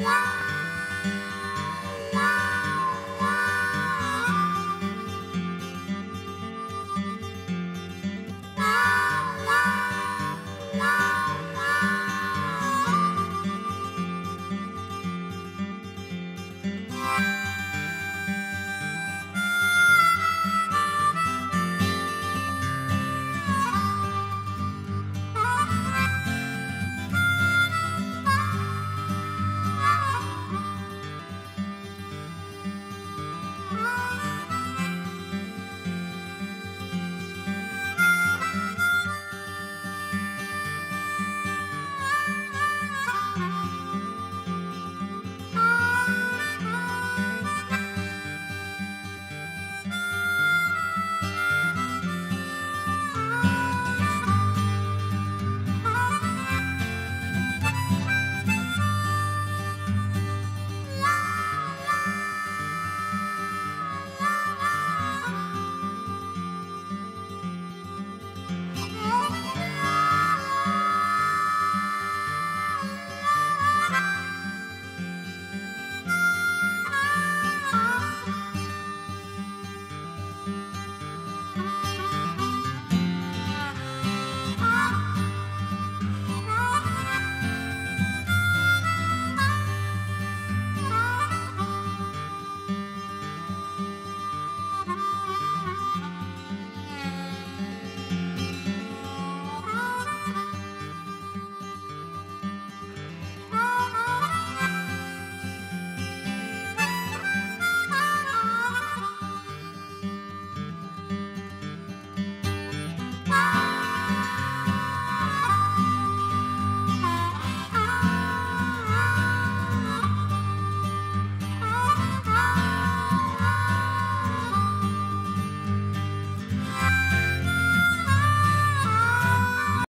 呀